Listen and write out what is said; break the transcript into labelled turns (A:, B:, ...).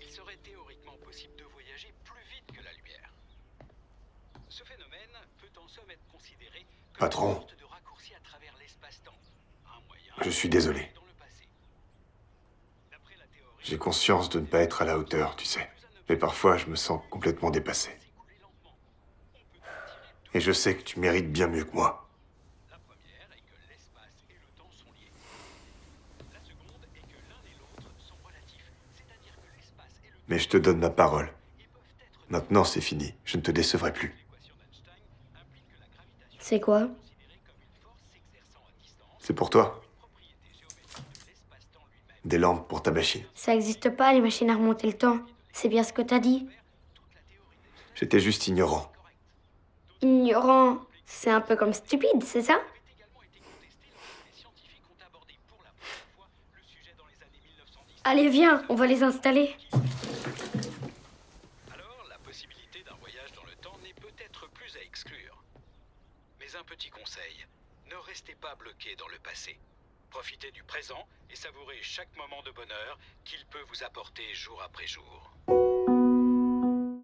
A: il serait théoriquement possible de voyager plus vite que la lumière. Ce phénomène peut en somme être considéré comme Patron. une sorte de raccourci à travers l'espace-temps. Je suis désolé. J'ai conscience de ne pas être à la hauteur, tu sais. Mais parfois, je me
B: sens complètement dépassé.
A: Et je
B: sais que tu mérites bien mieux que moi.
A: Mais je te donne ma parole. Maintenant,
B: c'est fini. Je ne te décevrai plus.
A: C'est quoi? C'est pour toi. Des lampes
B: pour ta machine.
A: Ça n'existe pas, les machines à remonter le temps. C'est bien ce que t'as dit. J'étais juste ignorant. Ignorant, c'est un peu comme stupide, c'est
C: ça?
A: Allez, viens, on va les installer. Alors, la possibilité d'un voyage dans le temps n'est exclure. Mais un petit conseil, ne restez pas bloqué dans le passé. Profitez du présent et savourez chaque moment de bonheur qu'il peut vous apporter jour après jour.